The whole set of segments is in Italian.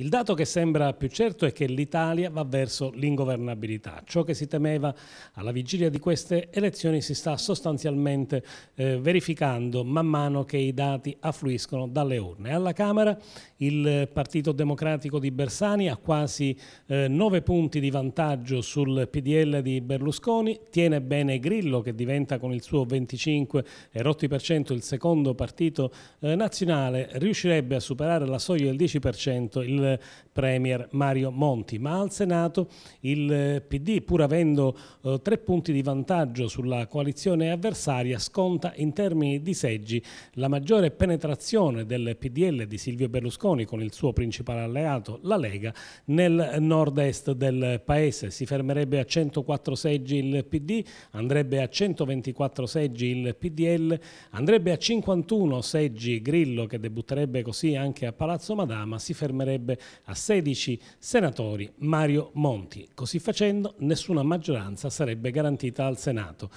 Il dato che sembra più certo è che l'Italia va verso l'ingovernabilità. Ciò che si temeva alla vigilia di queste elezioni si sta sostanzialmente eh, verificando man mano che i dati affluiscono dalle urne. Alla Camera il Partito Democratico di Bersani ha quasi eh, 9 punti di vantaggio sul PDL di Berlusconi, tiene bene Grillo che diventa con il suo 25 e rotti per cento il secondo partito eh, nazionale, riuscirebbe a superare la soglia del 10% il Premier Mario Monti, ma al Senato il PD, pur avendo eh, tre punti di vantaggio sulla coalizione avversaria, sconta in termini di seggi la maggiore penetrazione del PDL di Silvio Berlusconi con il suo principale alleato, la Lega, nel nord-est del paese. Si fermerebbe a 104 seggi il PD, andrebbe a 124 seggi il PDL, andrebbe a 51 seggi Grillo che debutterebbe così anche a Palazzo Madama, si fermerebbe a 16 senatori Mario Monti. Così facendo nessuna maggioranza sarebbe garantita al Senato.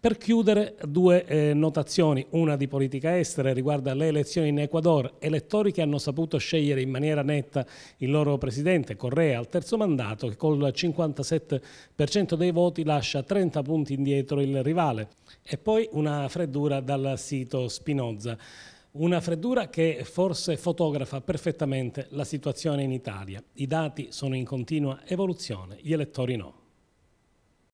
Per chiudere, due eh, notazioni, una di politica estera riguarda le elezioni in Ecuador, elettori che hanno saputo scegliere in maniera netta il loro presidente, Correa, al terzo mandato, che col 57% dei voti lascia 30 punti indietro il rivale. E poi una freddura dal sito Spinoza. Una freddura che forse fotografa perfettamente la situazione in Italia. I dati sono in continua evoluzione, gli elettori no.